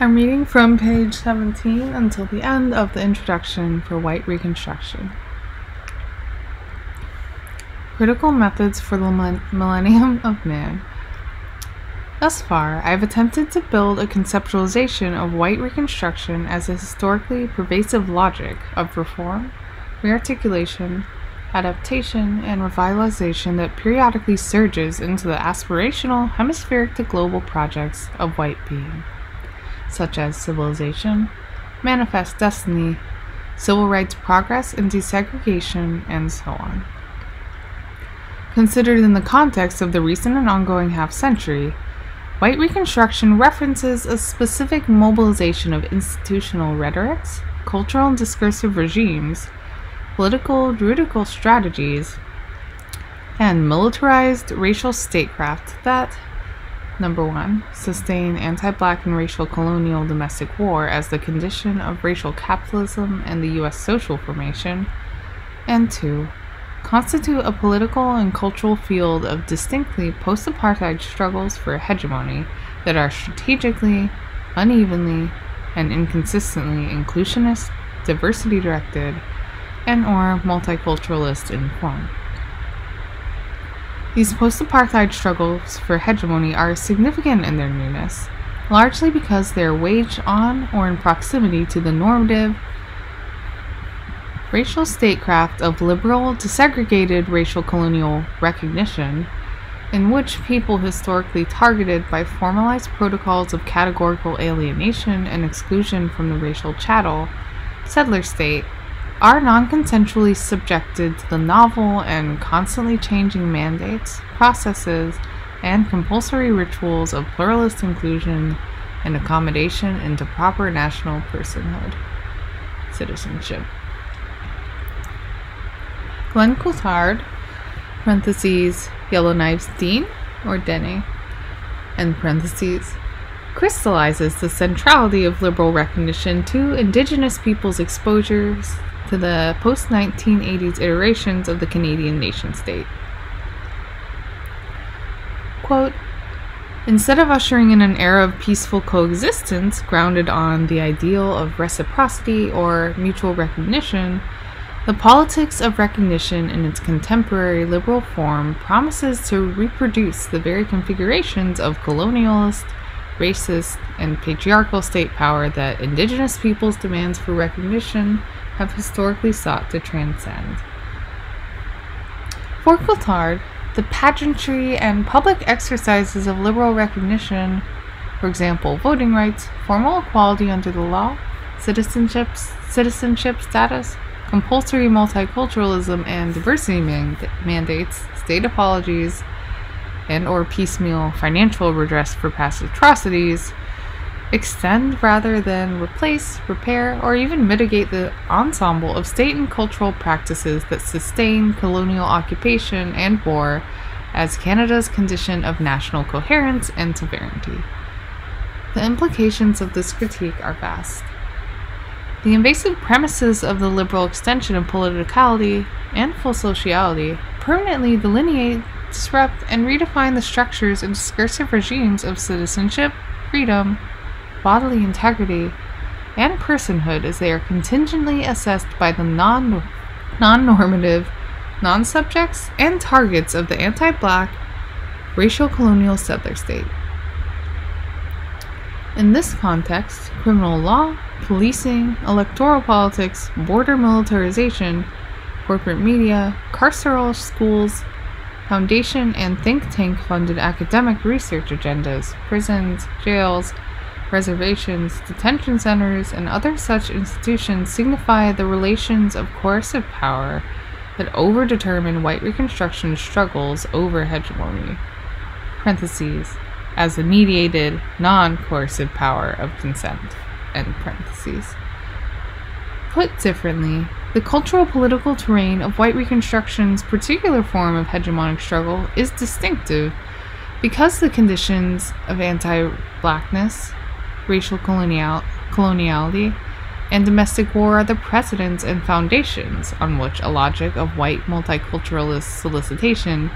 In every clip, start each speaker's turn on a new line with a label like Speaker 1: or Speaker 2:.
Speaker 1: I'm reading from page 17 until the end of the introduction for White Reconstruction. Critical Methods for the Millennium of Man. Thus far, I have attempted to build a conceptualization of white reconstruction as a historically pervasive logic of reform, rearticulation, adaptation, and revitalization that periodically surges into the aspirational hemispheric to global projects of white being such as civilization, manifest destiny, civil rights progress and desegregation, and so on. Considered in the context of the recent and ongoing half century, White Reconstruction references a specific mobilization of institutional rhetorics, cultural and discursive regimes, political juridical strategies, and militarized racial statecraft that, Number one, sustain anti black and racial colonial domestic war as the condition of racial capitalism and the U.S. social formation. And two, constitute a political and cultural field of distinctly post apartheid struggles for hegemony that are strategically, unevenly, and inconsistently inclusionist, diversity directed, and or multiculturalist in form. These post apartheid struggles for hegemony are significant in their newness, largely because they are waged on or in proximity to the normative racial statecraft of liberal, desegregated racial colonial recognition, in which people historically targeted by formalized protocols of categorical alienation and exclusion from the racial chattel, settler state, are non consensually subjected to the novel and constantly changing mandates, processes, and compulsory rituals of pluralist inclusion and accommodation into proper national personhood. Citizenship. Glenn Coulthard, parentheses, Yellowknives Dene, or Denny, and parentheses, crystallizes the centrality of liberal recognition to indigenous peoples' exposures to the post 1980s iterations of the Canadian nation state. Quote, Instead of ushering in an era of peaceful coexistence grounded on the ideal of reciprocity or mutual recognition, the politics of recognition in its contemporary liberal form promises to reproduce the very configurations of colonialist, racist, and patriarchal state power that indigenous peoples' demands for recognition have historically sought to transcend. For Coulthard, the pageantry and public exercises of liberal recognition, for example, voting rights, formal equality under the law, citizenship, citizenship status, compulsory multiculturalism and diversity mandates, state apologies, and or piecemeal financial redress for past atrocities, extend rather than replace, repair, or even mitigate the ensemble of state and cultural practices that sustain colonial occupation and war as Canada's condition of national coherence and sovereignty. The implications of this critique are vast. The invasive premises of the liberal extension of politicality and full sociality permanently delineate, disrupt, and redefine the structures and discursive regimes of citizenship, freedom, bodily integrity, and personhood as they are contingently assessed by the non normative, non subjects, and targets of the anti black, racial colonial settler state. In this context, criminal law, policing, electoral politics, border militarization, corporate media, carceral schools, foundation and think tank funded academic research agendas, prisons, jails, reservations, detention centers, and other such institutions signify the relations of coercive power that overdetermine white Reconstruction struggles over hegemony. Parentheses, as the mediated, non coercive power of consent. End parentheses. Put differently, the cultural political terrain of white Reconstruction's particular form of hegemonic struggle is distinctive because the conditions of anti blackness, racial colonial, coloniality, and domestic war are the precedents and foundations on which a logic of white multiculturalist solicitation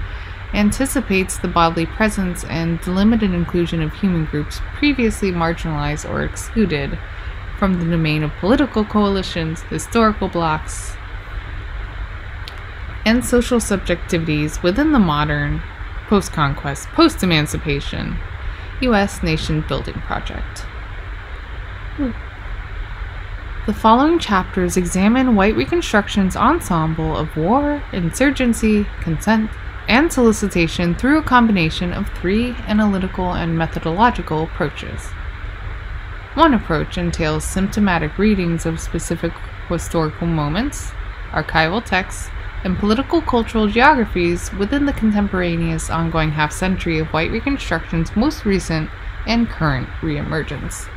Speaker 1: anticipates the bodily presence and limited inclusion of human groups previously marginalized or excluded from the domain of political coalitions, historical blocs, and social subjectivities within the modern, post conquest, post emancipation U.S. nation building project. The following chapters examine white Reconstruction's ensemble of war, insurgency, consent, and solicitation through a combination of three analytical and methodological approaches. One approach entails symptomatic readings of specific historical moments, archival texts, and political cultural geographies within the contemporaneous ongoing half century of white Reconstruction's most recent and current reemergence.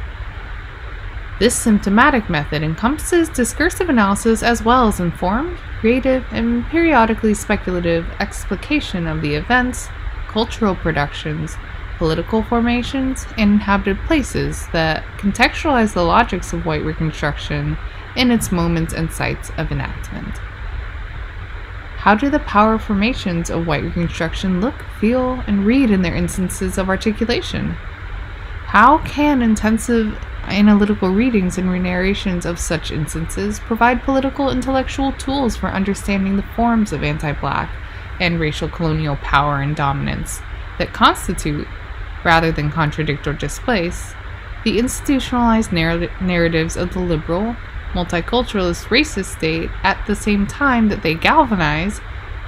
Speaker 1: This symptomatic method encompasses discursive analysis as well as informed, creative, and periodically speculative explication of the events, cultural productions, political formations, and inhabited places that contextualize the logics of white Reconstruction in its moments and sites of enactment. How do the power formations of white Reconstruction look, feel, and read in their instances of articulation? How can intensive Analytical readings and re-narrations of such instances provide political intellectual tools for understanding the forms of anti-black and racial colonial power and dominance that constitute, rather than contradict or displace, the institutionalized narr- narratives of the liberal, multiculturalist racist state at the same time that they galvanize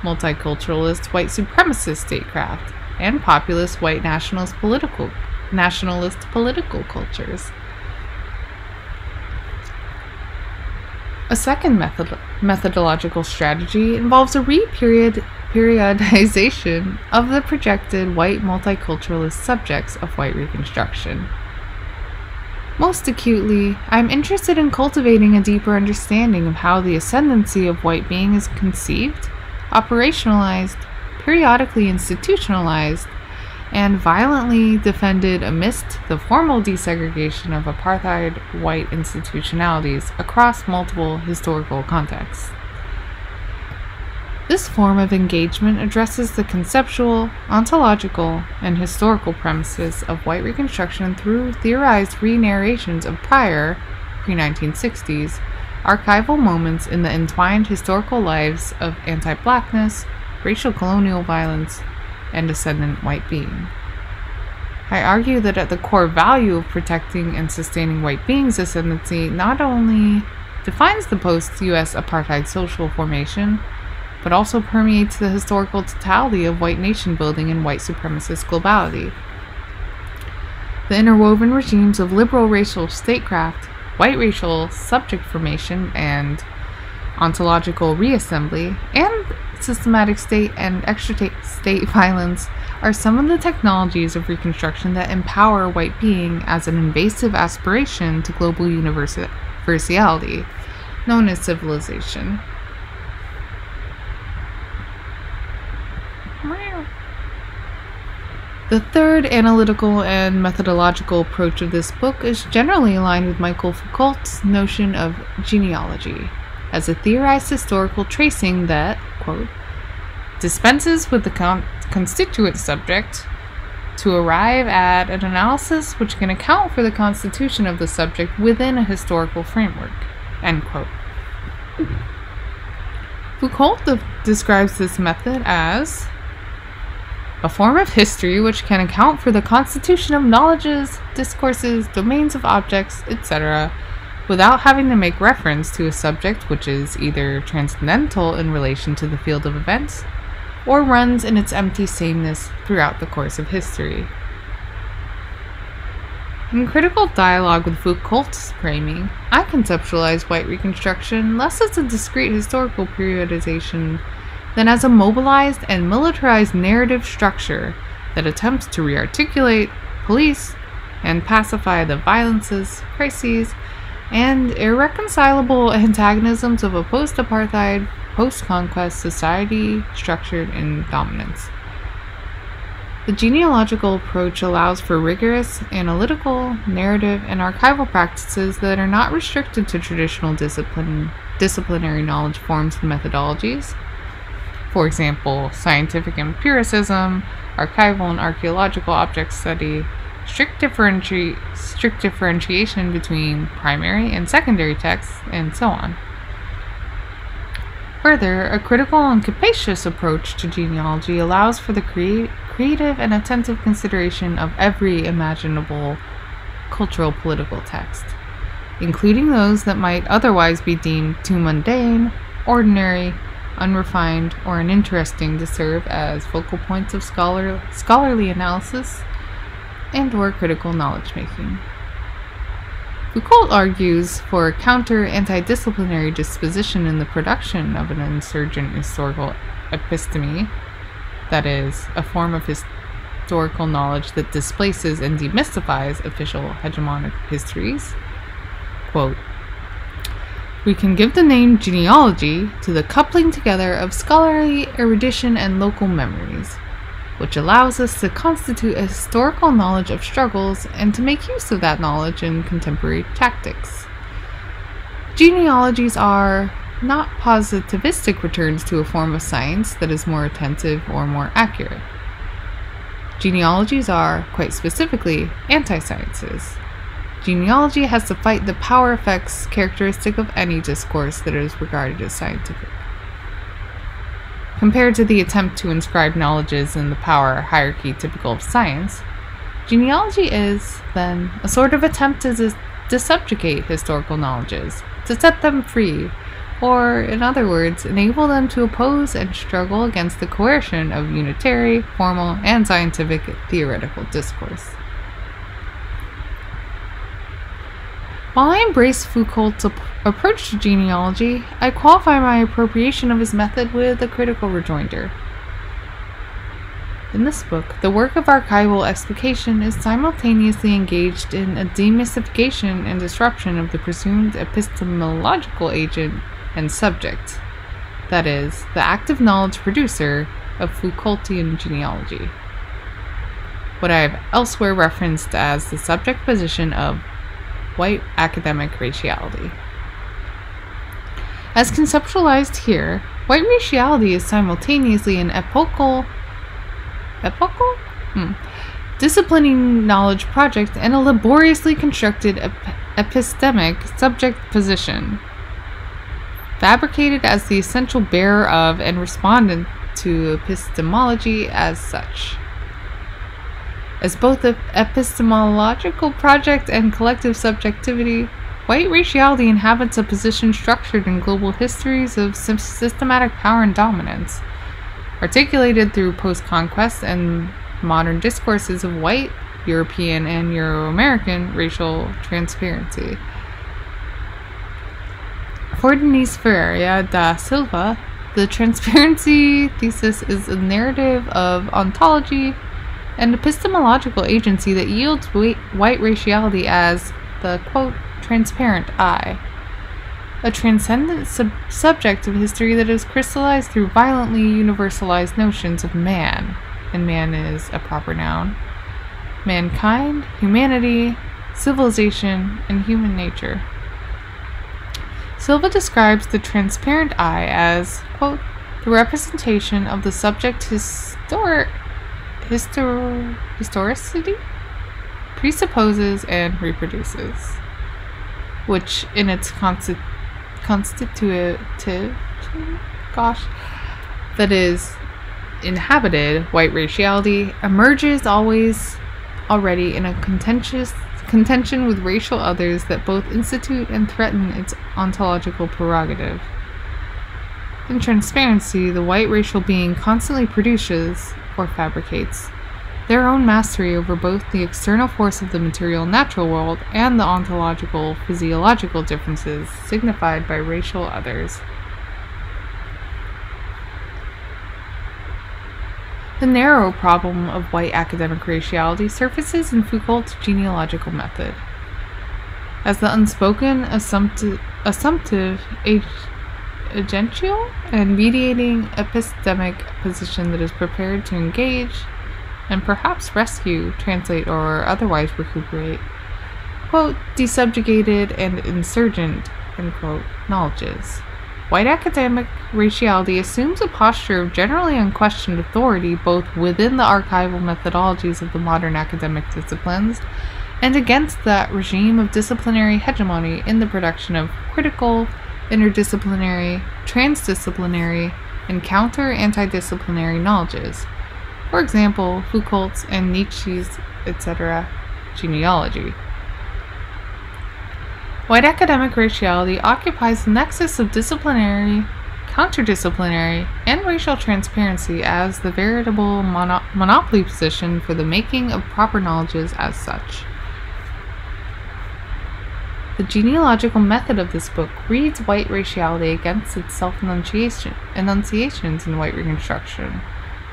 Speaker 1: multiculturalist white supremacist statecraft and populist white nationalist political nationalist political cultures. A second method- methodological strategy involves a re-periodization of the projected white multiculturalist subjects of white Reconstruction. Most acutely, I'm interested in cultivating a deeper understanding of how the ascendancy of white being is conceived, operationalized, periodically institutionalized, and violently defended amidst the formal desegregation of apartheid white institutionalities across multiple historical contexts. This form of engagement addresses the conceptual, ontological, and historical premises of white Reconstruction through theorized re narrations of prior, pre 1960s, archival moments in the entwined historical lives of anti blackness, racial colonial violence, and ascendant white being. I argue that at the core value of protecting and sustaining white beings' ascendancy not only defines the post US apartheid social formation, but also permeates the historical totality of white nation building and white supremacist globality. The interwoven regimes of liberal racial statecraft, white racial subject formation, and ontological reassembly, and systematic state and extra state violence are some of the technologies of Reconstruction that empower white being as an invasive aspiration to global universality, known as civilization. The third analytical and methodological approach of this book is generally aligned with Michel Foucault's notion of genealogy as a theorized historical tracing that, quote, dispenses with the con- constituent subject to arrive at an analysis which can account for the constitution of the subject within a historical framework, end quote. Foucault de- describes this method as a form of history which can account for the constitution of knowledges, discourses, domains of objects, etc., without having to make reference to a subject which is either transcendental in relation to the field of events or runs in its empty sameness throughout the course of history. In critical dialogue with Foucault's framing, I conceptualize white reconstruction less as a discrete historical periodization than as a mobilized and militarized narrative structure that attempts to rearticulate, police, and pacify the violences, crises, and irreconcilable antagonisms of a post apartheid, post conquest society structured in dominance. The genealogical approach allows for rigorous analytical, narrative, and archival practices that are not restricted to traditional discipline, disciplinary knowledge forms and methodologies. For example, scientific empiricism, archival and archaeological object study, strict, differenti- strict differentiation between primary and secondary texts, and so on. Further, a critical and capacious approach to genealogy allows for the crea- creative and attentive consideration of every imaginable cultural political text, including those that might otherwise be deemed too mundane, ordinary, unrefined, or uninteresting to serve as focal points of scholar- scholarly analysis and or critical knowledge making. Foucault argues for a counter anti-disciplinary disposition in the production of an insurgent historical episteme, that is, a form of historical knowledge that displaces and demystifies official hegemonic histories. Quote, we can give the name genealogy to the coupling together of scholarly erudition and local memories, which allows us to constitute a historical knowledge of struggles and to make use of that knowledge in contemporary tactics. Genealogies are not positivistic returns to a form of science that is more attentive or more accurate. Genealogies are, quite specifically, anti sciences. Genealogy has to fight the power effects characteristic of any discourse that is regarded as scientific. Compared to the attempt to inscribe knowledges in the power hierarchy typical of science, genealogy is, then, a sort of attempt to, to subjugate historical knowledges, to set them free, or, in other words, enable them to oppose and struggle against the coercion of unitary, formal, and scientific theoretical discourse. While I embrace Foucault's ap- approach to genealogy, I qualify my appropriation of his method with a critical rejoinder. In this book, the work of archival explication is simultaneously engaged in a demystification and disruption of the presumed epistemological agent and subject, that is, the active knowledge producer of Foucaultian genealogy. What I have elsewhere referenced as the subject position of white academic raciality. As conceptualized here, white raciality is simultaneously an epochal, epochal, hmm. disciplining knowledge project and a laboriously constructed ep- epistemic subject position, fabricated as the essential bearer of and respondent to epistemology as such. As both an epistemological project and collective subjectivity, white raciality inhabits a position structured in global histories of systematic power and dominance, articulated through post conquest and modern discourses of white, European, and Euro American racial transparency. For Denise Ferreira da Silva, the transparency thesis is a narrative of ontology an epistemological agency that yields white raciality as the quote transparent I. A transcendent sub- subject of history that is crystallized through violently universalized notions of man, and man is a proper noun, mankind, humanity, civilization, and human nature. Silva describes the transparent I as, quote, the representation of the subject historic histor- historicity presupposes and reproduces, which in its consti- constitutive, gosh, that is inhabited white raciality emerges always already in a contentious contention with racial others that both institute and threaten its ontological prerogative. In transparency, the white racial being constantly produces, or fabricates, their own mastery over both the external force of the material natural world and the ontological physiological differences signified by racial others. The narrow problem of white academic raciality surfaces in Foucault's genealogical method. As the unspoken assumptive, assumptive agential and mediating epistemic position that is prepared to engage and perhaps rescue, translate, or otherwise recuperate, quote, desubjugated and insurgent, end quote, knowledges. White academic raciality assumes a posture of generally unquestioned authority both within the archival methodologies of the modern academic disciplines and against that regime of disciplinary hegemony in the production of critical, interdisciplinary, transdisciplinary, and counter antidisciplinary knowledges. For example, Foucault's and Nietzsche's, etc., genealogy. White academic raciality occupies the nexus of disciplinary, counterdisciplinary, and racial transparency as the veritable mono- monopoly position for the making of proper knowledges as such. The genealogical method of this book reads white raciality against its self enunciations in white reconstruction,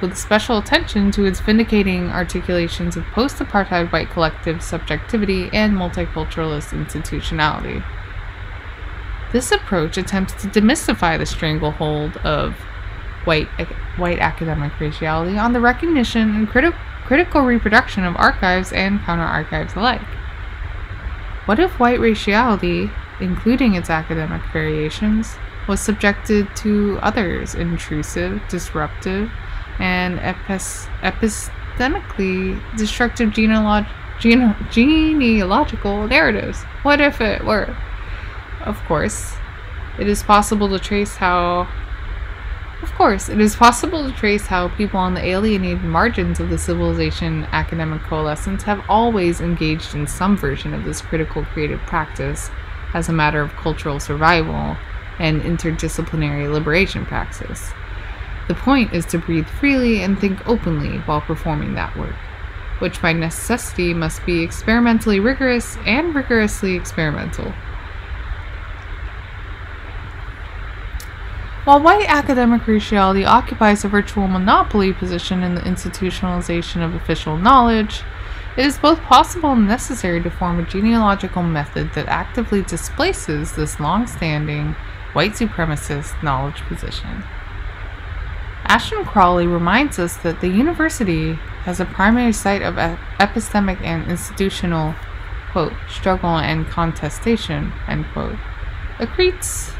Speaker 1: with special attention to its vindicating articulations of post apartheid white collective subjectivity and multiculturalist institutionality. This approach attempts to demystify the stranglehold of white, white academic raciality on the recognition and criti- critical reproduction of archives and counter archives alike. What if white raciality, including its academic variations, was subjected to others intrusive, disruptive, and epis- epistemically destructive genealog- gene- genealogical narratives? What if it were? Of course, it is possible to trace how of course, it is possible to trace how people on the alienated margins of the civilization academic coalescence have always engaged in some version of this critical creative practice as a matter of cultural survival and interdisciplinary liberation praxis. The point is to breathe freely and think openly while performing that work, which by necessity must be experimentally rigorous and rigorously experimental. While white academic raciality occupies a virtual monopoly position in the institutionalization of official knowledge, it is both possible and necessary to form a genealogical method that actively displaces this long standing white supremacist knowledge position. Ashon Crawley reminds us that the university, as a primary site of epistemic and institutional quote, struggle and contestation, end quote, accretes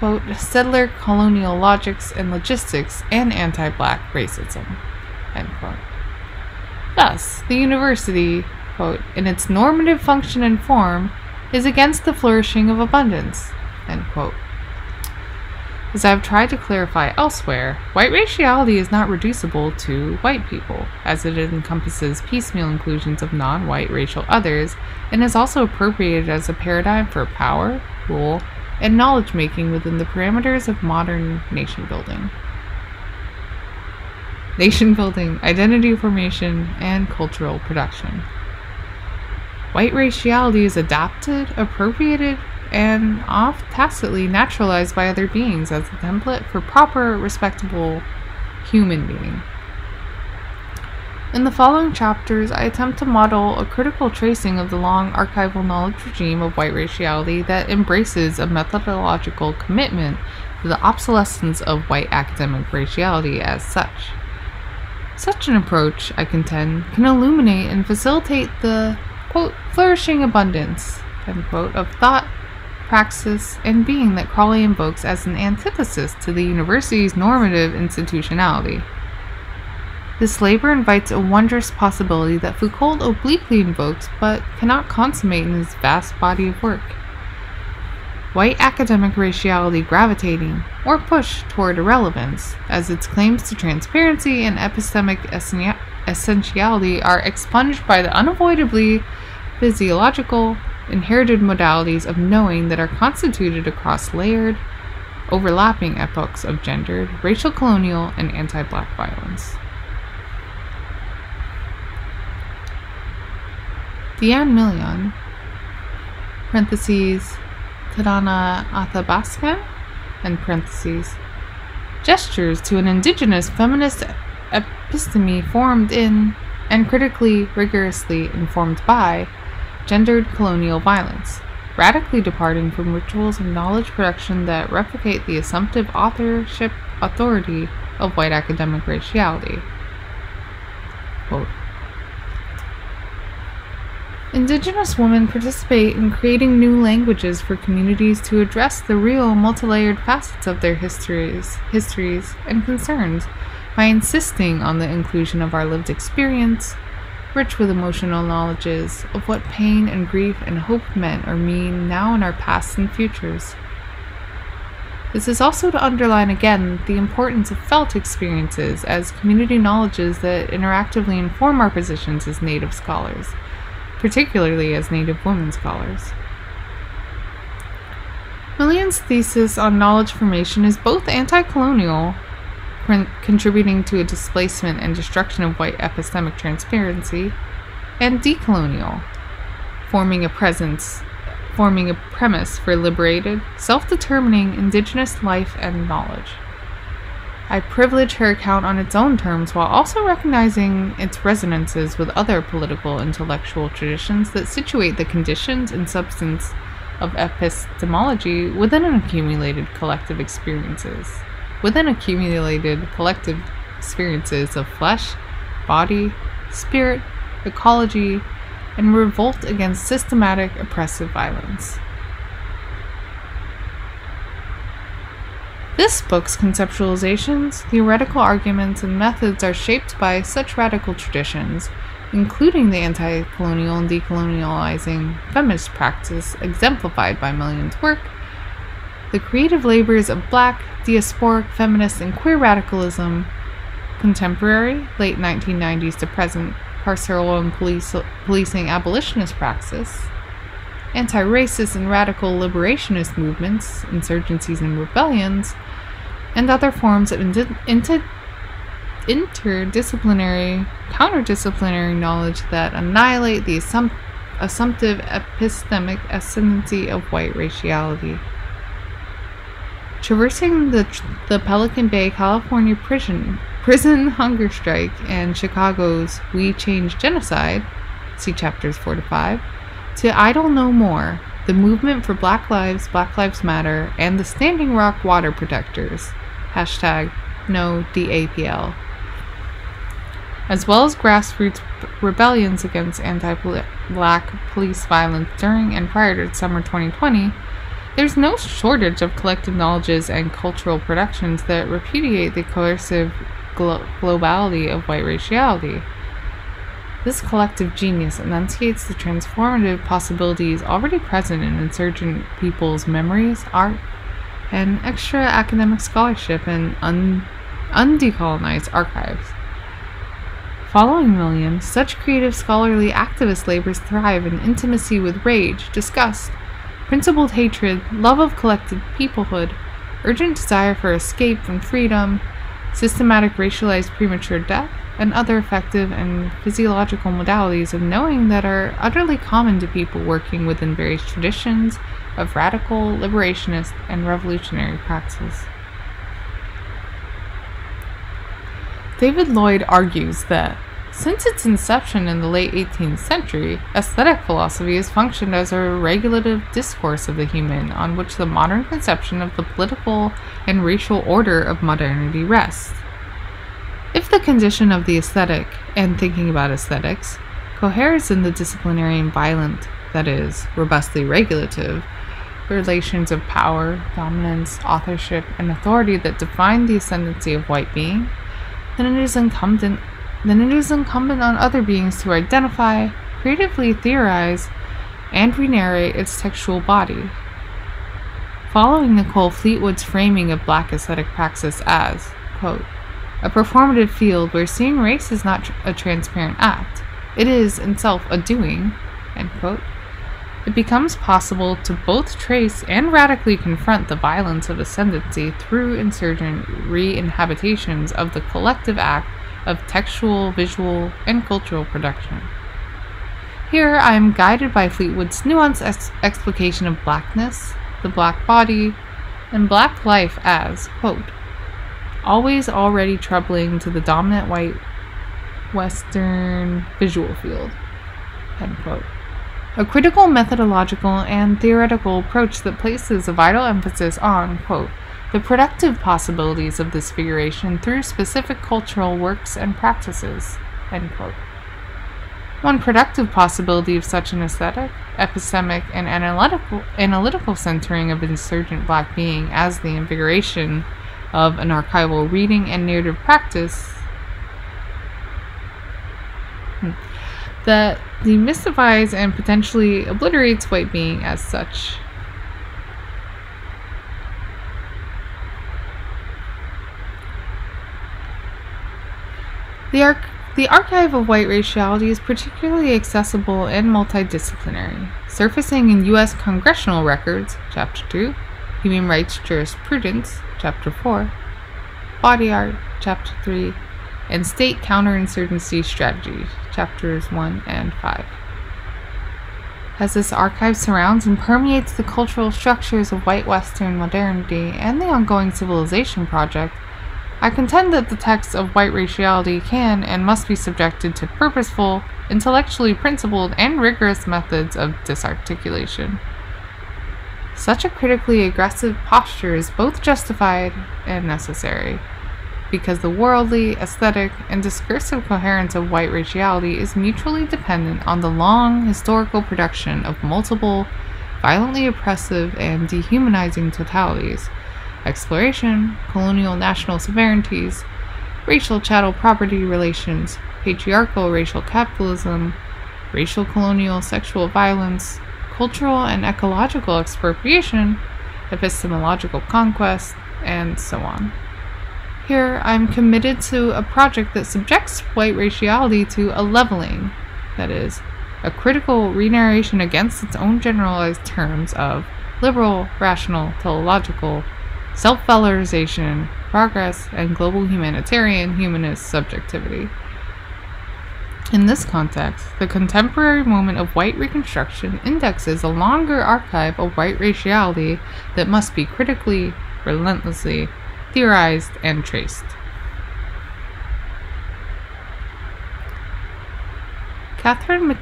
Speaker 1: quote, settler colonial logics and logistics and anti black racism, end quote. Thus, the university, quote, in its normative function and form, is against the flourishing of abundance, end quote. As I have tried to clarify elsewhere, white raciality is not reducible to white people, as it encompasses piecemeal inclusions of non white racial others and is also appropriated as a paradigm for power, rule, and knowledge making within the parameters of modern nation building. Nation building, identity formation, and cultural production. White raciality is adapted, appropriated, and oft tacitly naturalized by other beings as a template for proper, respectable human being. In the following chapters, I attempt to model a critical tracing of the long archival knowledge regime of white raciality that embraces a methodological commitment to the obsolescence of white academic raciality as such. Such an approach, I contend, can illuminate and facilitate the quote, flourishing abundance quote, of thought, praxis, and being that Crawley invokes as an antithesis to the university's normative institutionality. This labor invites a wondrous possibility that Foucault obliquely invokes but cannot consummate in his vast body of work. White academic raciality gravitating, or pushed toward irrelevance, as its claims to transparency and epistemic essentiality are expunged by the unavoidably physiological, inherited modalities of knowing that are constituted across layered, overlapping epochs of gendered, racial colonial, and anti black violence. Dian Million, parentheses, Tanana Athabaskan, and parentheses, gestures to an indigenous feminist episteme formed in and critically rigorously informed by gendered colonial violence, radically departing from rituals of knowledge production that replicate the assumptive authorship authority of white academic raciality. Quote, Indigenous women participate in creating new languages for communities to address the real multi-layered facets of their histories, histories and concerns by insisting on the inclusion of our lived experience, rich with emotional knowledges of what pain and grief and hope meant or mean now in our pasts and futures. This is also to underline again the importance of felt experiences as community knowledges that interactively inform our positions as Native scholars particularly as Native women scholars. Million's thesis on knowledge formation is both anti colonial, contributing to a displacement and destruction of white epistemic transparency, and decolonial, forming a presence, forming a premise for liberated, self determining indigenous life and knowledge. I privilege her account on its own terms while also recognizing its resonances with other political intellectual traditions that situate the conditions and substance of epistemology within an accumulated collective experiences. Within accumulated collective experiences of flesh, body, spirit, ecology, and revolt against systematic oppressive violence. This book's conceptualizations, theoretical arguments, and methods are shaped by such radical traditions, including the anti colonial and decolonializing feminist practice exemplified by Million's work, the creative labors of black, diasporic, feminist, and queer radicalism, contemporary, late 1990s to present, carceral and police, policing abolitionist praxis, anti racist and radical liberationist movements, insurgencies, and rebellions, and other forms of inter- inter- interdisciplinary, counterdisciplinary knowledge that annihilate the assump- assumptive epistemic ascendancy of white raciality. Traversing the, the Pelican Bay, California prison, prison hunger strike and Chicago's We Charge Genocide, see chapters 4 to 5, to Idle No More, the movement for Black Lives, Black Lives Matter, and the Standing Rock Water Protectors, hashtag no DAPL, as well as grassroots rebellions against anti-black police violence during and prior to summer 2020, there's no shortage of collective knowledges and cultural productions that repudiate the coercive glo- globality of white raciality. This collective genius enunciates the transformative possibilities already present in insurgent people's memories, art, and extra academic scholarship in un- undecolonized archives. Following Million, such creative scholarly activist labors thrive in intimacy with rage, disgust, principled hatred, love of collective peoplehood, urgent desire for escape from freedom, systematic racialized premature death, and other effective and physiological modalities of knowing that are utterly common to people working within various traditions of radical, liberationist, and revolutionary praxis. David Lloyd argues that since its inception in the late 18th century, aesthetic philosophy has functioned as a regulative discourse of the human on which the modern conception of the political and racial order of modernity rests. If the condition of the aesthetic and thinking about aesthetics coheres in the disciplinary and violent, that is, robustly regulative, relations of power, dominance, authorship, and authority that define the ascendancy of white being, then it is incumbent then it is incumbent on other beings to identify, creatively theorize, and re-narrate its textual body. Following Nicole Fleetwood's framing of black aesthetic praxis as, quote, a performative field where seeing race is not a transparent act. It is, in self, a doing, it becomes possible to both trace and radically confront the violence of ascendancy through insurgent re inhabitations of the collective act of textual, visual, and cultural production. Here I am guided by Fleetwood's nuanced ex- explication of blackness, the black body, and black life as, quote, always already troubling to the dominant white Western visual field. A critical methodological and theoretical approach that places a vital emphasis on, quote, the productive possibilities of this figuration through specific cultural works and practices. One productive possibility of such an aesthetic, epistemic, and analytical, analytical centering of insurgent black being as the invigoration of an archival reading and narrative practice hmm, that demystifies and potentially obliterates white being as such. The, arc- the archive of white raciality is particularly accessible and multidisciplinary, surfacing in U.S. congressional records, Chapter 2, Human Rights Jurisprudence, Chapter 4, Body Art, Chapter 3, and State Counterinsurgency Strategies, Chapters 1 and 5. As this archive surrounds and permeates the cultural structures of white Western modernity and the ongoing civilization project, I contend that the texts of white raciality can and must be subjected to purposeful, intellectually principled, and rigorous methods of disarticulation. Such a critically aggressive posture is both justified and necessary, because the worldly, aesthetic, and discursive coherence of white raciality is mutually dependent on the long historical production of multiple, violently oppressive, and dehumanizing totalities exploration, colonial national sovereignties, racial chattel property relations, patriarchal racial capitalism, racial colonial sexual violence, cultural and ecological expropriation, epistemological conquest, and so on. Here, I'm committed to a project that subjects white raciality to a leveling, that is, a critical renarration against its own generalized terms of liberal, rational, teleological, self valorization, progress, and global humanitarian humanist subjectivity. In this context, the contemporary moment of white reconstruction indexes a longer archive of white raciality that must be critically, relentlessly theorized and traced. Katherine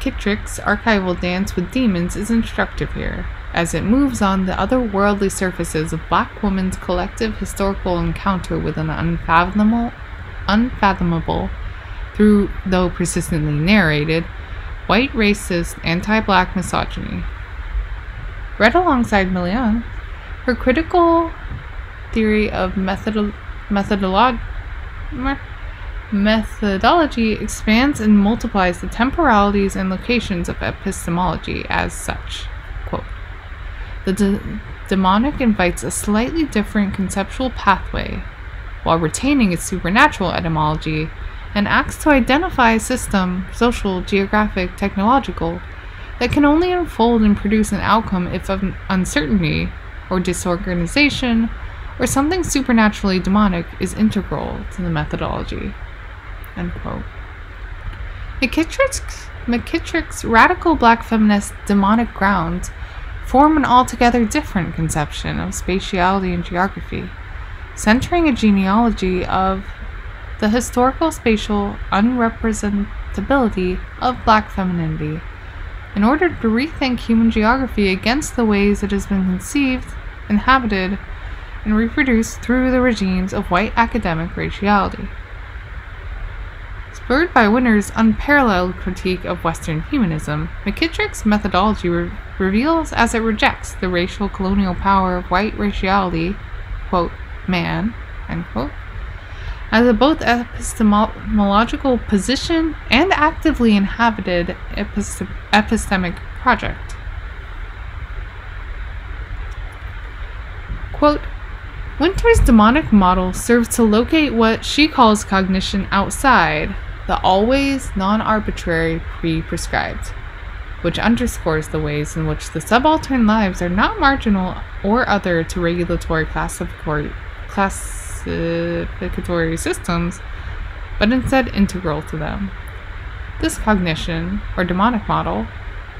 Speaker 1: McKittrick's archival dance with demons is instructive here as it moves on the otherworldly surfaces of black women's collective historical encounter with an unfathomable, unfathomable, through though persistently narrated, white racist anti-black misogyny. Read alongside Million, her critical theory of methodolo- methodology expands and multiplies the temporalities and locations of epistemology as such. The de- demonic invites a slightly different conceptual pathway, while retaining its supernatural etymology, and acts to identify a system, social, geographic, technological, that can only unfold and produce an outcome if uncertainty, or disorganization, or something supernaturally demonic is integral to the methodology. McKittrick's, McKittrick's radical black feminist demonic grounds form an altogether different conception of spatiality and geography, centering a genealogy of the historical spatial unrepresentability of black femininity in order to rethink human geography against the ways it has been conceived, inhabited, and reproduced through the regimes of white academic raciality. Spurred by Wynter's unparalleled critique of Western humanism, McKittrick's methodology re- reveals as it rejects the racial colonial power of white raciality, quote, man, end quote, as a both epistemological position and actively inhabited epist- epistemic project. Quote, Wynter's demonic model serves to locate what she calls cognition outside, the always non arbitrary pre prescribed, which underscores the ways in which the subaltern lives are not marginal or other to regulatory classificatory, classificatory systems, but instead integral to them. This cognition, or demonic model,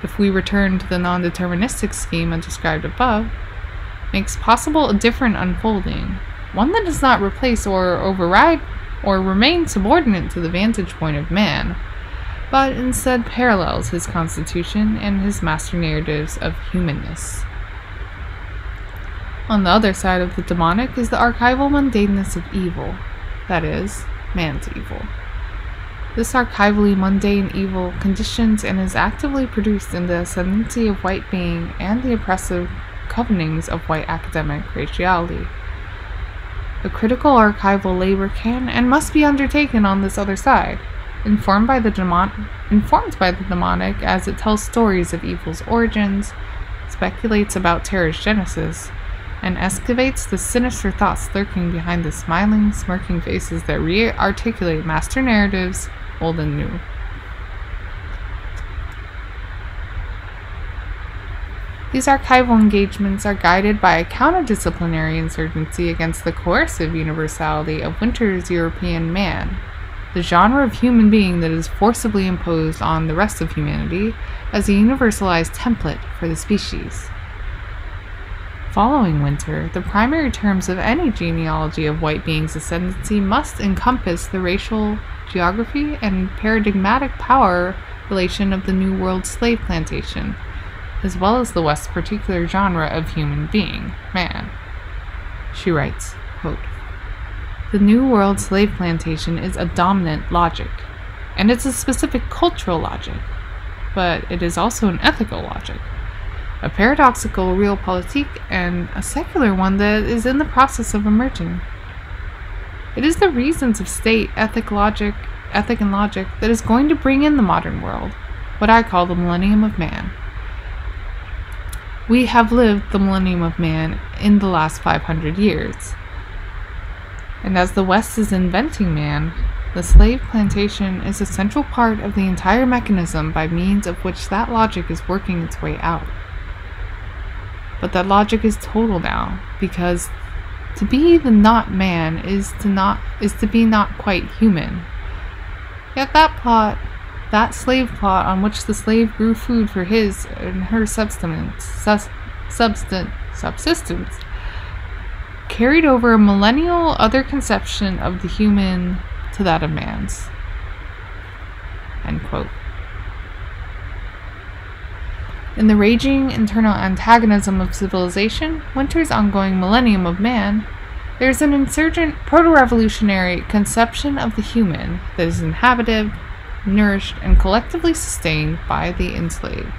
Speaker 1: if we return to the non deterministic schema described above, makes possible a different unfolding, one that does not replace or override or remain subordinate to the vantage point of man, but instead parallels his constitution and his master narratives of humanness. On the other side of the demonic is the archival mundaneness of evil, that is, man's evil. This archivally mundane evil conditions and is actively produced in the ascendancy of white being and the oppressive covenings of white academic raciality. A critical archival labor can and must be undertaken on this other side, informed by the demon- informed by the demonic as it tells stories of evil's origins, speculates about terror's genesis, and excavates the sinister thoughts lurking behind the smiling, smirking faces that re-articulate master narratives old and new. These archival engagements are guided by a counter-disciplinary insurgency against the coercive universality of Wynter's European man, the genre of human being that is forcibly imposed on the rest of humanity as a universalized template for the species. Following Wynter, the primary terms of any genealogy of white beings' ascendancy must encompass the racial geography, and paradigmatic power relation of the New World slave plantation, as well as the West's particular genre of human being, man. She writes, quote, The New World slave plantation is a dominant logic, and it's a specific cultural logic, but it is also an ethical logic, a paradoxical realpolitik, and a secular one that is in the process of emerging. It is the reasons of state, ethic, logic, ethic and logic that is going to bring in the modern world, what I call the millennium of man. We have lived the millennium of man in the last 500 years. And as the West is inventing man, the slave plantation is a central part of the entire mechanism by means of which that logic is working its way out. But that logic is total now, because to be the not man is to not is to be not quite human. Yet that plot, that slave plot on which the slave grew food for his and her subsistence, sus, subsistence, subsistence, carried over a millennial other conception of the human to that of man's. End quote. In the raging internal antagonism of civilization, Wynter's ongoing millennium of man, there is an insurgent proto revolutionary conception of the human that is inhabited, nourished, and collectively sustained by the enslaved.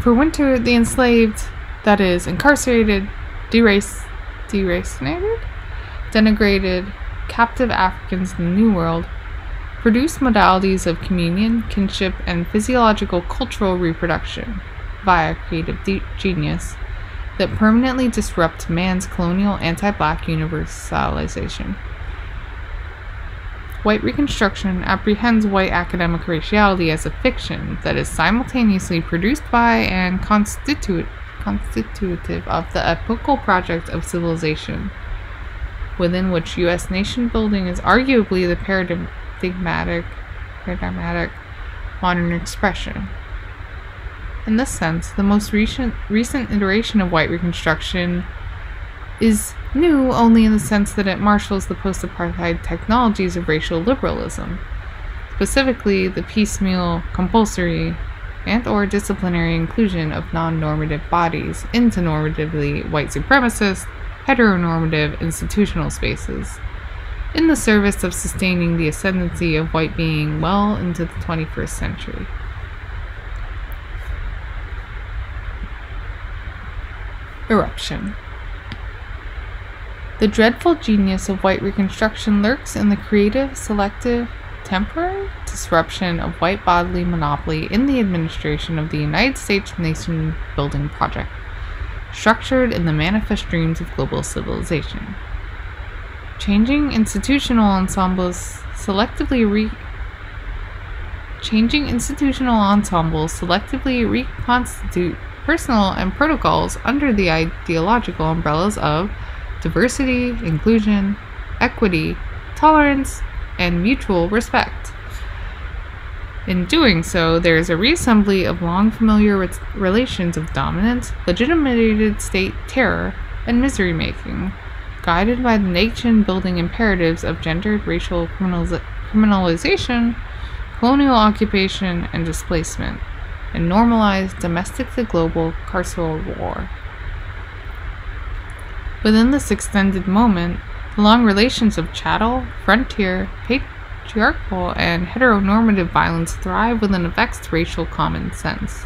Speaker 1: For Wynter, the enslaved, that is, incarcerated, deracinated, denigrated, captive Africans in the New World, produce modalities of communion, kinship, and physiological cultural reproduction via creative de- genius that permanently disrupt man's colonial anti black universalization. White Reconstruction apprehends white academic raciality as a fiction that is simultaneously produced by and constitutive of the epochal project of civilization, within which U.S. nation building is arguably the paradigm paradigmatic, paradigmatic modern expression. In this sense, the most recent, recent iteration of white reconstruction is new only in the sense that it marshals the post apartheid technologies of racial liberalism, specifically the piecemeal, compulsory, and or disciplinary inclusion of non-normative bodies into normatively white supremacist, heteronormative institutional spaces in the service of sustaining the ascendancy of white being well into the 21st century. Eruption The dreadful genius of white reconstruction lurks in the creative, selective, temporary disruption of white bodily monopoly in the administration of the United States nation building project, structured in the manifest dreams of global civilization. Changing institutional ensembles selectively re Changing institutional ensembles selectively reconstitute personal and protocols under the ideological umbrellas of diversity, inclusion, equity, tolerance, and mutual respect. In doing so, there is a reassembly of long familiar re- relations of dominance, legitimated state terror, and misery making, guided by the nation building imperatives of gendered racial criminalization, colonial occupation, and displacement, and normalized domestic to global carceral war. Within this extended moment, the long relations of chattel, frontier, patriarchal and heteronormative violence thrive within a vexed racial common sense.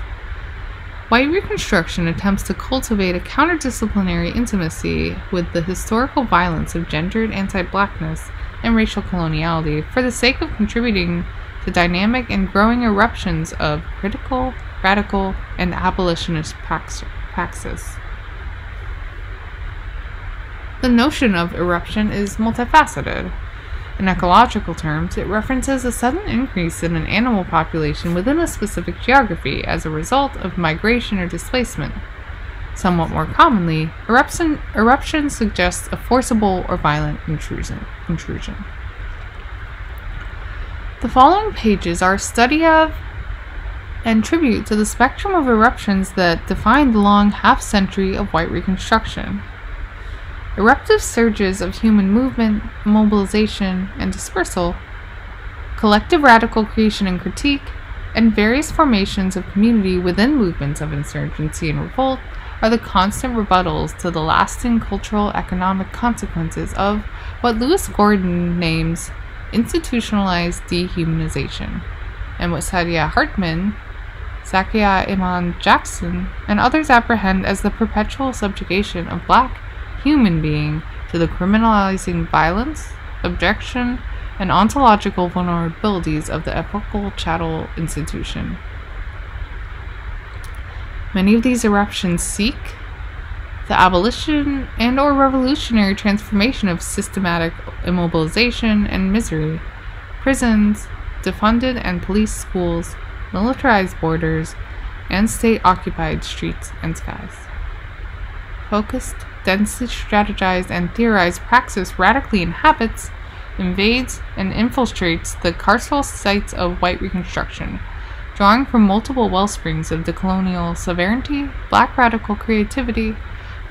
Speaker 1: White Reconstruction attempts to cultivate a counterdisciplinary intimacy with the historical violence of gendered anti blackness and racial coloniality for the sake of contributing to dynamic and growing eruptions of critical, radical, and abolitionist praxis. The notion of eruption is multifaceted. In ecological terms, it references a sudden increase in an animal population within a specific geography as a result of migration or displacement. Somewhat more commonly, eruption, eruption suggests a forcible or violent intrusion. intrusion. The following pages are a study of and tribute to the spectrum of eruptions that defined the long half century of white reconstruction. Eruptive surges of human movement, mobilization, and dispersal, collective radical creation and critique, and various formations of community within movements of insurgency and revolt are the constant rebuttals to the lasting cultural economic consequences of what Lewis Gordon names institutionalized dehumanization, and what Saidiya Hartman, Zakiyyah Iman Jackson, and others apprehend as the perpetual subjugation of black human being to the criminalizing violence, objection, and ontological vulnerabilities of the epochal chattel institution. Many of these eruptions seek the abolition and or revolutionary transformation of systematic immobilization and misery, prisons, defunded and police schools, militarized borders, and state-occupied streets and skies. Focused densely strategized and theorized praxis radically inhabits, invades, and infiltrates the carceral sites of white reconstruction, drawing from multiple wellsprings of decolonial sovereignty, black radical creativity,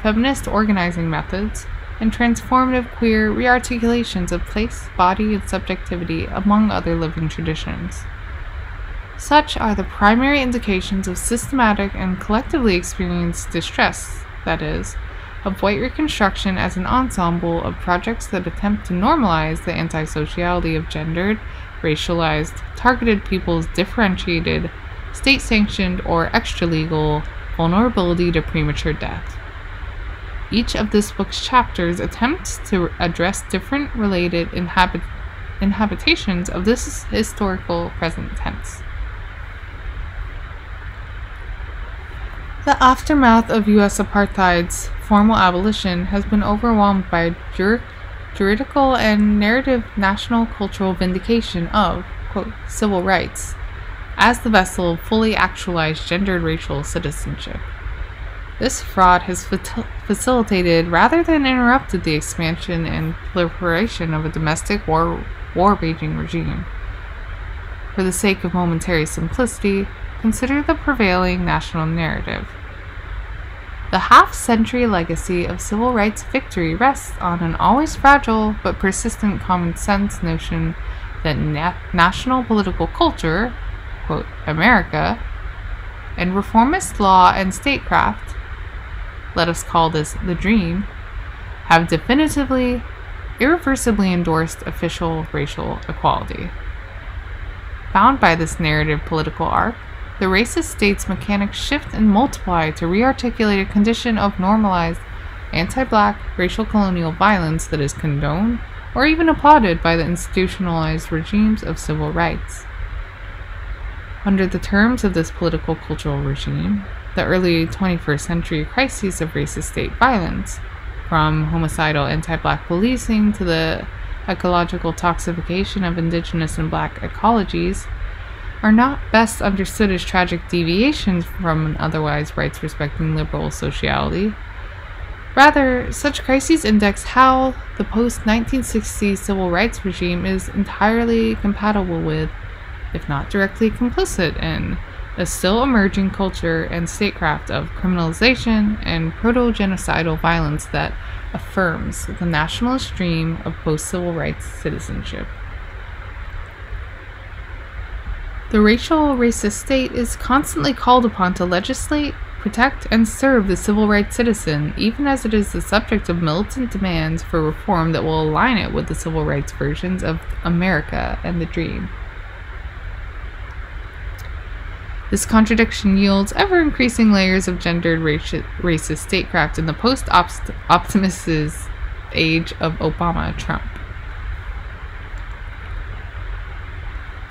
Speaker 1: feminist organizing methods, and transformative queer rearticulations of place, body, and subjectivity, among other living traditions. Such are the primary indications of systematic and collectively experienced distress, that is, of white reconstruction as an ensemble of projects that attempt to normalize the antisociality of gendered, racialized, targeted people's differentiated, state sanctioned, or extra-legal vulnerability to premature death. Each of this book's chapters attempts to address different related inhabit- inhabitations of this historical present tense. The aftermath of U.S. apartheid's formal abolition has been overwhelmed by jur- juridical and narrative national cultural vindication of, quote, civil rights as the vessel of fully actualized gendered racial citizenship. This fraud has facilitated rather than interrupted the expansion and proliferation of a domestic war war waging regime. For the sake of momentary simplicity, consider the prevailing national narrative. The half century legacy of civil rights victory rests on an always fragile but persistent common sense notion that na- national political culture, quote, America, and reformist law and statecraft, let us call this the dream, have definitively, irreversibly endorsed official racial equality. Bound by this narrative political arc, the racist state's mechanics shift and multiply to rearticulate a condition of normalized anti black racial colonial violence that is condoned or even applauded by the institutionalized regimes of civil rights. Under the terms of this political cultural regime, the early 21st century crises of racist state violence, from homicidal anti black policing to the ecological toxification of indigenous and black ecologies, are not best understood as tragic deviations from an otherwise rights respecting liberal sociality. Rather, such crises index how the post 1960s civil rights regime is entirely compatible with, if not directly complicit in, a still emerging culture and statecraft of criminalization and proto genocidal violence that affirms the nationalist dream of post civil rights citizenship. The racial racist state is constantly called upon to legislate, protect and serve the civil rights citizen, even as it is the subject of militant demands for reform that will align it with the civil rights versions of America and the dream. This contradiction yields ever increasing layers of gendered raci- racist statecraft in the post optimist's age of Obama Trump.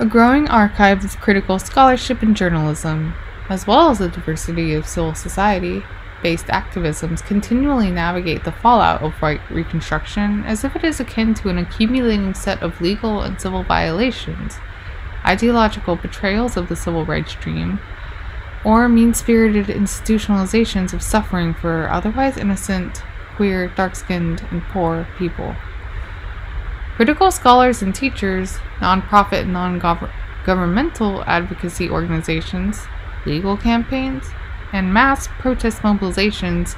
Speaker 1: A growing archive of critical scholarship and journalism, as well as a diversity of civil society based activisms, continually navigate the fallout of white reconstruction as if it is akin to an accumulating set of legal and civil violations ideological betrayals of the civil rights dream, or mean spirited institutionalizations of suffering for otherwise innocent, queer, dark skinned, and poor people. Critical scholars and teachers, nonprofit and non governmental advocacy organizations, legal campaigns, and mass protest mobilizations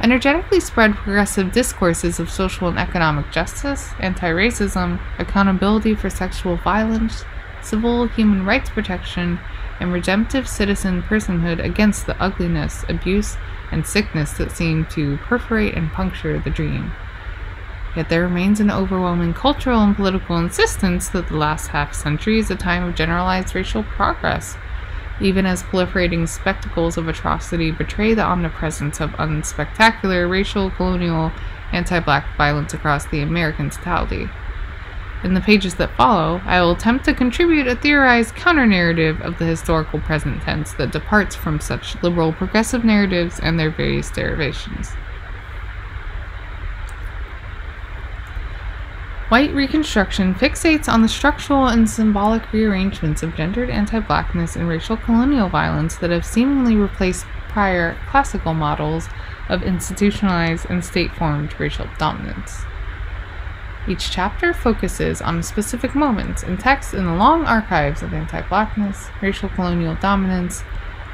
Speaker 1: energetically spread progressive discourses of social and economic justice, anti racism, accountability for sexual violence, civil human rights protection, and redemptive citizen personhood against the ugliness, abuse, and sickness that seem to perforate and puncture the dream. Yet there remains an overwhelming cultural and political insistence that the last half century is a time of generalized racial progress, even as proliferating spectacles of atrocity betray the omnipresence of unspectacular racial, colonial, anti black violence across the American totality. In the pages that follow, I will attempt to contribute a theorized counter narrative of the historical present tense that departs from such liberal progressive narratives and their various derivations. White Reconstruction fixates on the structural and symbolic rearrangements of gendered anti blackness and racial colonial violence that have seemingly replaced prior classical models of institutionalized and state formed racial dominance. Each chapter focuses on specific moments and texts in the long archives of anti blackness, racial colonial dominance,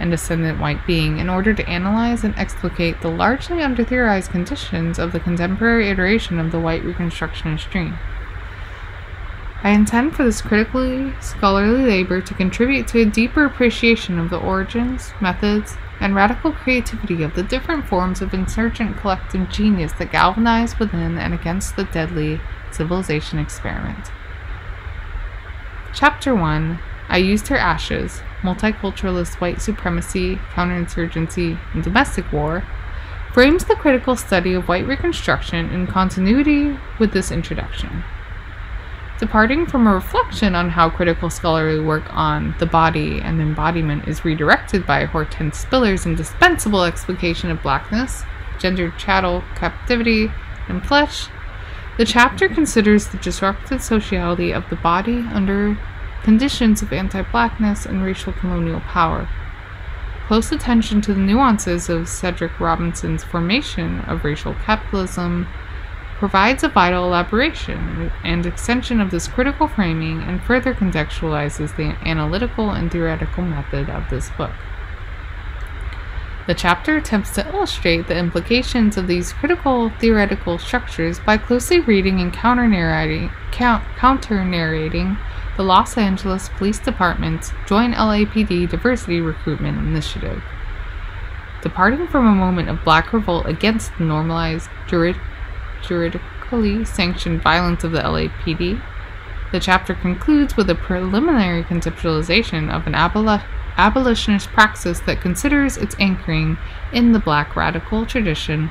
Speaker 1: and descendant white being in order to analyze and explicate the largely undertheorized conditions of the contemporary iteration of the white Reconstructionist dream. I intend for this critically scholarly labor to contribute to a deeper appreciation of the origins, methods, and radical creativity of the different forms of insurgent collective genius that galvanize within and against the deadly civilization experiment. Chapter 1 I Used Her Ashes Multiculturalist White Supremacy, Counterinsurgency, and Domestic War frames the critical study of white reconstruction in continuity with this introduction. Departing from a reflection on how critical scholarly work on the body and embodiment is redirected by Hortense Spillers' indispensable explication of blackness, gendered chattel, captivity, and flesh, the chapter considers the disrupted sociality of the body under conditions of anti blackness and racial colonial power. Close attention to the nuances of Cedric Robinson's formation of racial capitalism provides a vital elaboration and extension of this critical framing and further contextualizes the analytical and theoretical method of this book. The chapter attempts to illustrate the implications of these critical theoretical structures by closely reading and counter narrating, counter narrating the Los Angeles Police Department's Joint LAPD Diversity Recruitment Initiative. Departing from a moment of black revolt against the normalized, jurid- juridically sanctioned violence of the LAPD, the chapter concludes with a preliminary conceptualization of an abolition abolitionist praxis that considers its anchoring in the black radical tradition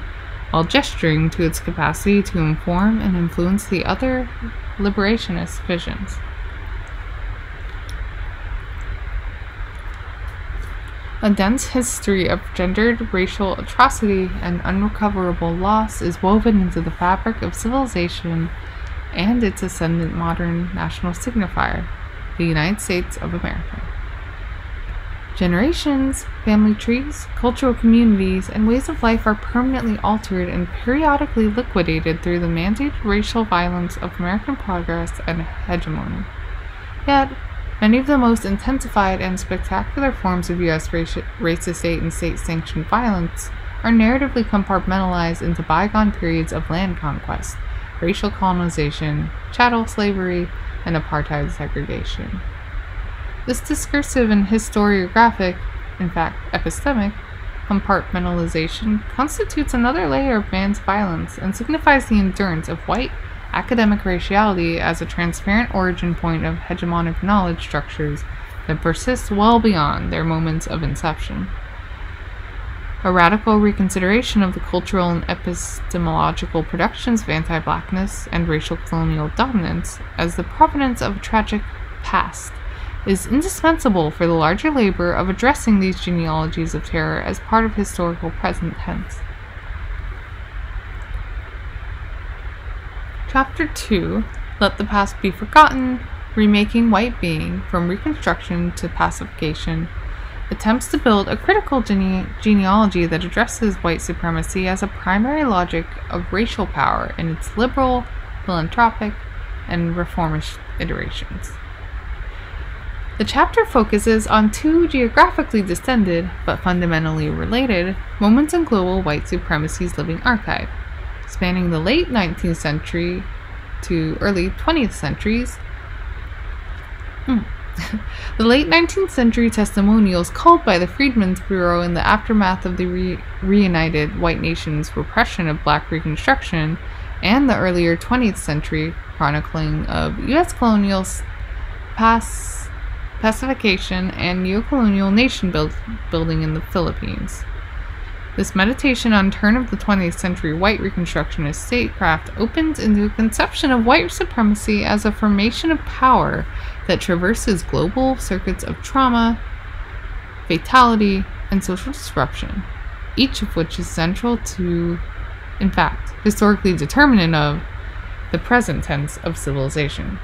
Speaker 1: while gesturing to its capacity to inform and influence the other liberationist visions. A dense history of gendered racial atrocity and unrecoverable loss is woven into the fabric of civilization and its ascendant modern national signifier, the United States of America. Generations, family trees, cultural communities, and ways of life are permanently altered and periodically liquidated through the mandated racial violence of American progress and hegemony. Yet, many of the most intensified and spectacular forms of U.S. racist state and state sanctioned violence are narratively compartmentalized into bygone periods of land conquest, racial colonization, chattel slavery, and apartheid segregation. This discursive and historiographic, in fact epistemic, compartmentalization constitutes another layer of man's violence and signifies the endurance of white academic raciality as a transparent origin point of hegemonic knowledge structures that persist well beyond their moments of inception. A radical reconsideration of the cultural and epistemological productions of anti blackness and racial colonial dominance as the provenance of a tragic past is indispensable for the larger labor of addressing these genealogies of terror as part of historical present tense. Chapter 2 Let the Past Be Forgotten Remaking White Being from Reconstruction to Pacification attempts to build a critical gene- genealogy that addresses white supremacy as a primary logic of racial power in its liberal, philanthropic, and reformist iterations. The chapter focuses on two geographically distended, but fundamentally related, moments in global white supremacy's living archive, spanning the late 19th century to early 20th centuries. Hmm. the late 19th century testimonials called by the Freedmen's Bureau in the aftermath of the re- reunited white nation's repression of black reconstruction, and the earlier 20th century chronicling of U.S. colonial pacification, and neocolonial nation build, building in the Philippines. This meditation on turn of the 20th century white reconstructionist statecraft opens into a conception of white supremacy as a formation of power that traverses global circuits of trauma, fatality, and social disruption, each of which is central to, in fact, historically determinant of, the present tense of civilization.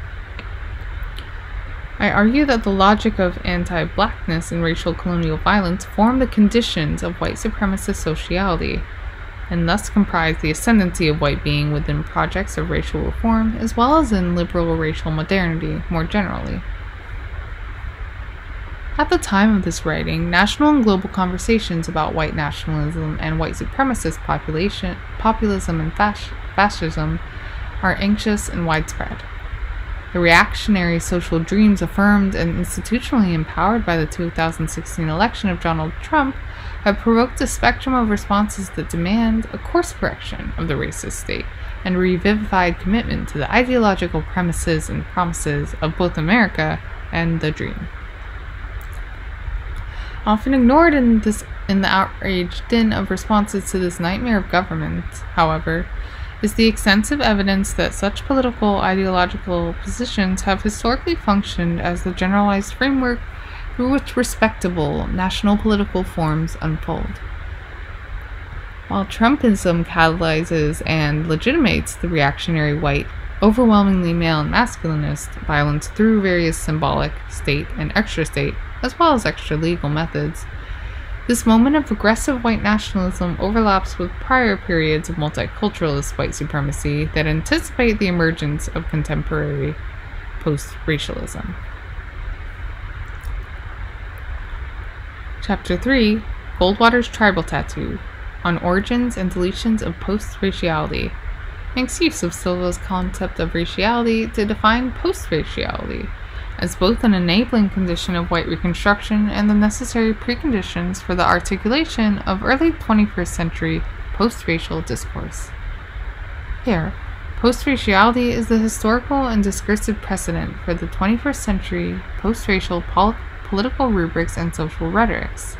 Speaker 1: I argue that the logic of anti blackness and racial colonial violence form the conditions of white supremacist sociality, and thus comprise the ascendancy of white being within projects of racial reform as well as in liberal racial modernity more generally. At the time of this writing, national and global conversations about white nationalism and white supremacist population, populism and fascism are anxious and widespread. The reactionary social dreams affirmed and institutionally empowered by the 2016 election of Donald Trump have provoked a spectrum of responses that demand a course correction of the racist state and revivified commitment to the ideological premises and promises of both America and the dream. Often ignored in this in the outraged din of responses to this nightmare of government, however, is the extensive evidence that such political ideological positions have historically functioned as the generalized framework through which respectable national political forms unfold. While Trumpism catalyzes and legitimates the reactionary white, overwhelmingly male and masculinist violence through various symbolic, state, and extra state, as well as extra legal methods, this moment of aggressive white nationalism overlaps with prior periods of multiculturalist white supremacy that anticipate the emergence of contemporary post racialism. Chapter 3 Goldwater's Tribal Tattoo on Origins and Deletions of Post Raciality makes use of Silva's concept of raciality to define post raciality as both an enabling condition of white reconstruction and the necessary preconditions for the articulation of early 21st century post racial discourse. Here, post raciality is the historical and discursive precedent for the 21st century post racial pol- political rubrics and social rhetorics.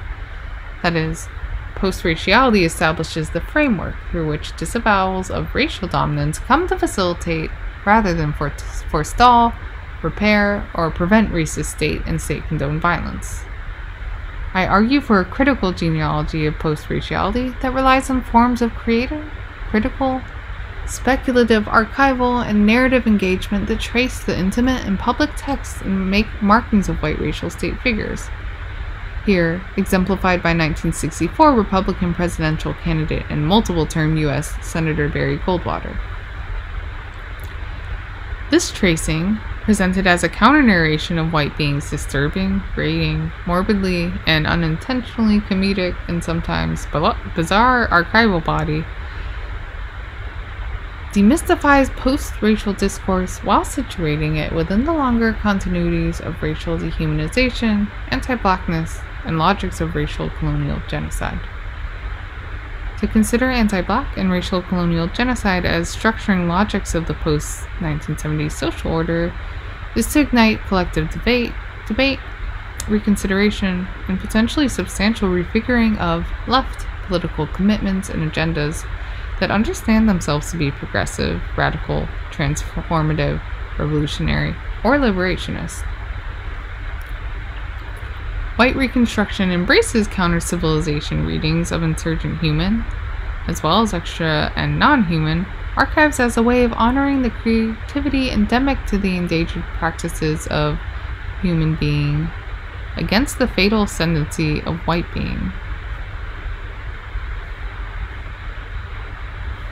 Speaker 1: That is, post raciality establishes the framework through which disavowals of racial dominance come to facilitate rather than forestall repair, or prevent racist state and state condoned violence. I argue for a critical genealogy of post raciality that relies on forms of creative, critical, speculative, archival, and narrative engagement that trace the intimate and public texts and make markings of white racial state figures. Here, exemplified by 1964 Republican presidential candidate and multiple term U.S. Senator Barry Goldwater. This tracing, presented as a counter narration of white beings' disturbing, grating, morbidly, and unintentionally comedic and sometimes bizarre archival body, demystifies post racial discourse while situating it within the longer continuities of racial dehumanization, anti blackness, and logics of racial colonial genocide. To consider anti black and racial colonial genocide as structuring logics of the post 1970s social order is to ignite collective debate, debate, reconsideration, and potentially substantial refiguring of left political commitments and agendas that understand themselves to be progressive, radical, transformative, revolutionary, or liberationist. White Reconstruction embraces counter civilization readings of insurgent human, as well as extra and non human, archives as a way of honoring the creativity endemic to the endangered practices of human being against the fatal ascendancy of white being.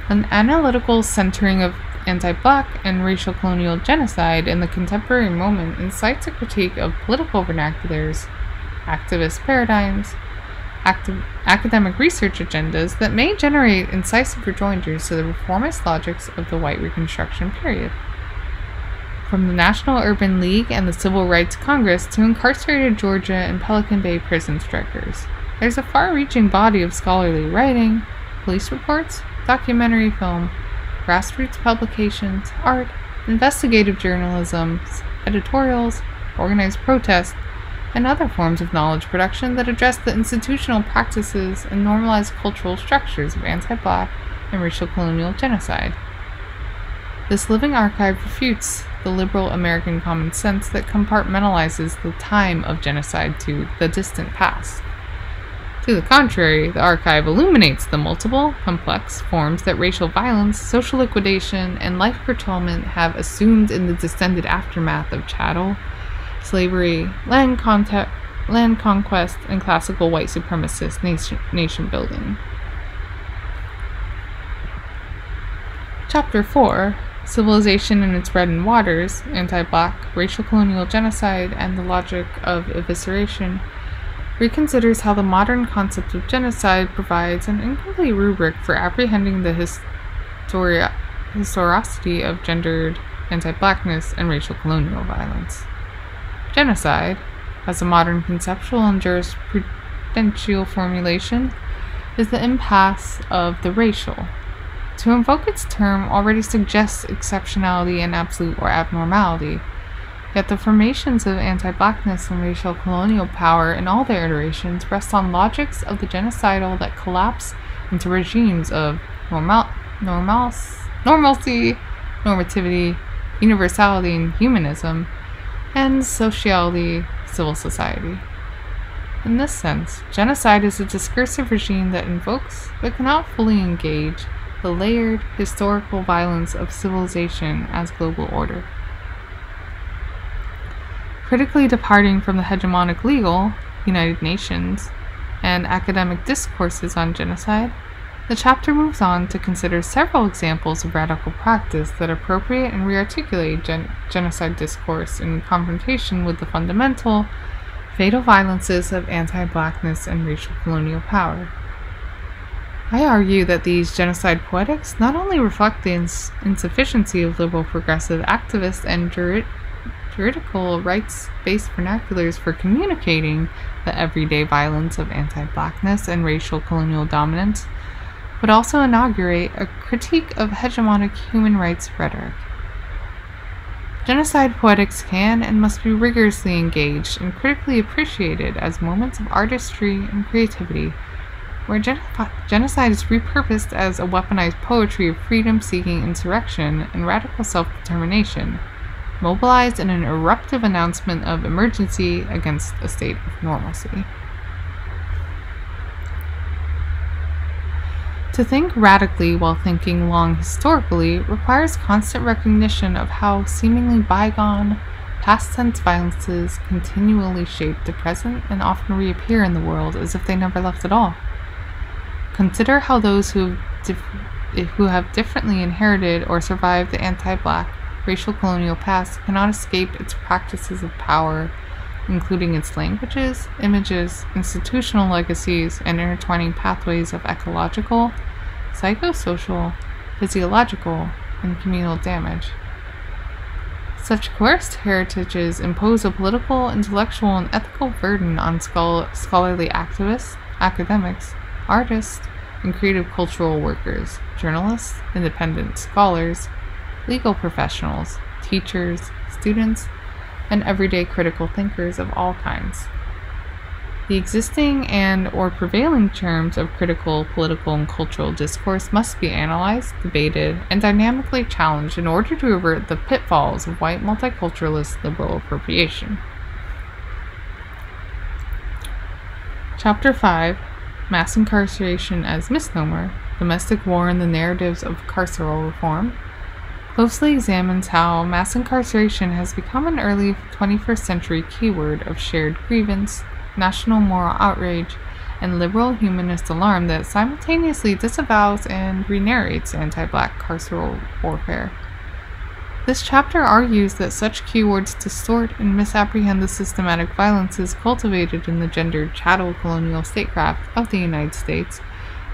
Speaker 1: An analytical centering of anti black and racial colonial genocide in the contemporary moment incites a critique of political vernaculars, activist paradigms, academic research agendas that may generate incisive rejoinders to the reformist logics of the white Reconstruction period. From the National Urban League and the Civil Rights Congress to incarcerated Georgia and Pelican Bay prison strikers, there's a far reaching body of scholarly writing, police reports, documentary film, grassroots publications, art, investigative journalism, editorials, organized protest, and other forms of knowledge production that address the institutional practices and normalized cultural structures of anti black and racial colonial genocide. This living archive refutes the liberal American common sense that compartmentalizes the time of genocide to the distant past. To the contrary, the archive illuminates the multiple, complex forms that racial violence, social liquidation, and life curtailment have assumed in the descended aftermath of chattel, slavery, land, contact, land conquest, and classical white supremacist nation, nation building. Chapter 4 Civilization and its Bread and Waters, Anti Black, Racial Colonial Genocide, and the Logic of Evisceration reconsiders how the modern concept of genocide provides an incomplete rubric for apprehending the historia- historicity of gendered anti blackness and racial colonial violence. Genocide, as a modern conceptual and jurisprudential formulation, is the impasse of the racial. To invoke its term already suggests exceptionality and absolute or abnormality Yet the formations of anti blackness and racial colonial power in all their iterations rest on logics of the genocidal that collapse into regimes of normal, normals, normalcy, normativity, universality, and humanism, and sociality, civil society. In this sense, genocide is a discursive regime that invokes but cannot fully engage the layered historical violence of civilization as global order critically departing from the hegemonic legal, United Nations, and academic discourses on genocide, the chapter moves on to consider several examples of radical practice that appropriate and rearticulate gen- genocide discourse in confrontation with the fundamental, fatal violences of anti blackness and racial colonial power. I argue that these genocide poetics not only reflect the ins- insufficiency of liberal progressive activists and jur- juridical rights based vernaculars for communicating the everyday violence of anti blackness and racial colonial dominance, would also inaugurate a critique of hegemonic human rights rhetoric. Genocide poetics can and must be rigorously engaged and critically appreciated as moments of artistry and creativity, where gen- genocide is repurposed as a weaponized poetry of freedom seeking insurrection and radical self determination mobilized in an eruptive announcement of emergency against a state of normalcy. To think radically while thinking long historically requires constant recognition of how seemingly bygone, past tense violences continually shape the present and often reappear in the world as if they never left at all. Consider how those who, who have differently inherited or survived the anti black racial colonial past cannot escape its practices of power, including its languages, images, institutional legacies, and intertwining pathways of ecological, psychosocial, physiological, and communal damage. Such coerced heritages impose a political, intellectual, and ethical burden on scholarly activists, academics, artists, and creative cultural workers, journalists, independent scholars, legal professionals, teachers, students, and everyday critical thinkers of all kinds. The existing and or prevailing terms of critical political and cultural discourse must be analyzed, debated, and dynamically challenged in order to avert the pitfalls of white multiculturalist liberal appropriation. Chapter 5 Mass Incarceration as Misnomer Domestic War and the Narratives of Carceral Reform closely examines how mass incarceration has become an early 21st century keyword of shared grievance, national moral outrage, and liberal humanist alarm that simultaneously disavows and re narrates anti black carceral warfare. This chapter argues that such keywords distort and misapprehend the systematic violences cultivated in the gendered chattel colonial statecraft of the United States,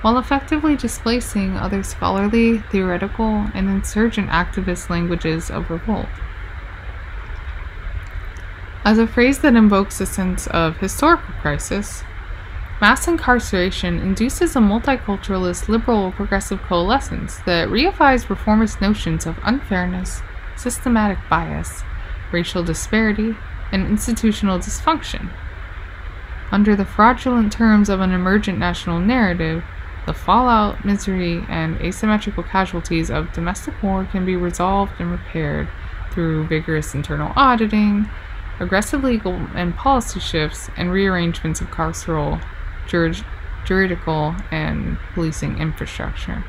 Speaker 1: while effectively displacing other scholarly, theoretical, and insurgent activist languages of revolt. As a phrase that invokes a sense of historical crisis, mass incarceration induces a multiculturalist liberal progressive coalescence that reifies reformist notions of unfairness, systematic bias, racial disparity, and institutional dysfunction. Under the fraudulent terms of an emergent national narrative, the fallout, misery, and asymmetrical casualties of domestic war can be resolved and repaired through vigorous internal auditing, aggressive legal and policy shifts, and rearrangements of carceral, jurid- juridical, and policing infrastructure.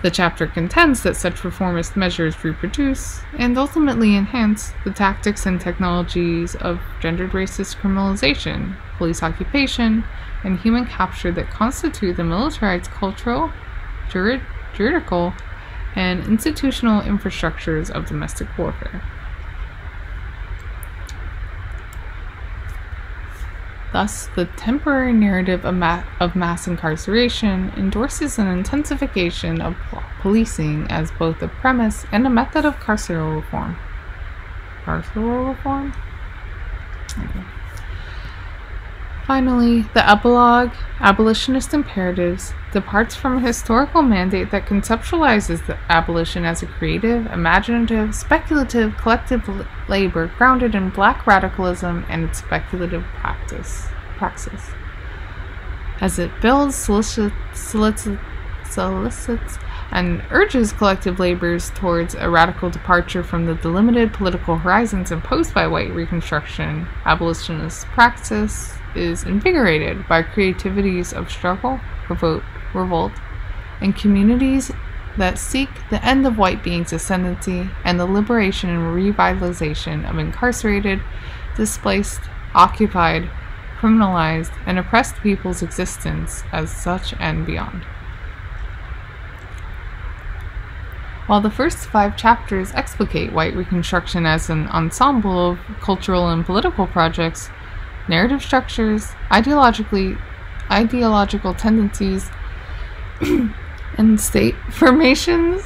Speaker 1: The chapter contends that such reformist measures reproduce and ultimately enhance the tactics and technologies of gendered racist criminalization, police occupation, and human capture that constitute the militarized cultural, jurid- juridical, and institutional infrastructures of domestic warfare. Thus, the temporary narrative of, ma- of, mass incarceration endorses an intensification of policing as both a premise and a method of carceral reform. Carceral reform? Okay. Finally, the epilogue, Abolitionist Imperatives, departs from a historical mandate that conceptualizes the abolition as a creative, imaginative, speculative, collective labor grounded in black radicalism and its speculative practice, praxis. As it builds, solicits, solicits, solicits and urges collective labors towards a radical departure from the delimited political horizons imposed by white Reconstruction, abolitionist praxis is invigorated by creativities of struggle, revolt, revolt, and communities that seek the end of white being's ascendancy and the liberation and revitalization of incarcerated, displaced, occupied, criminalized, and oppressed people's existence as such and beyond. While the first five chapters explicate white Reconstruction as an ensemble of cultural and political projects, narrative structures, ideologically ideological tendencies, and state formations.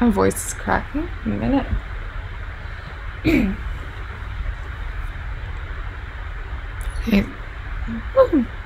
Speaker 1: My voice is cracking. A minute. okay.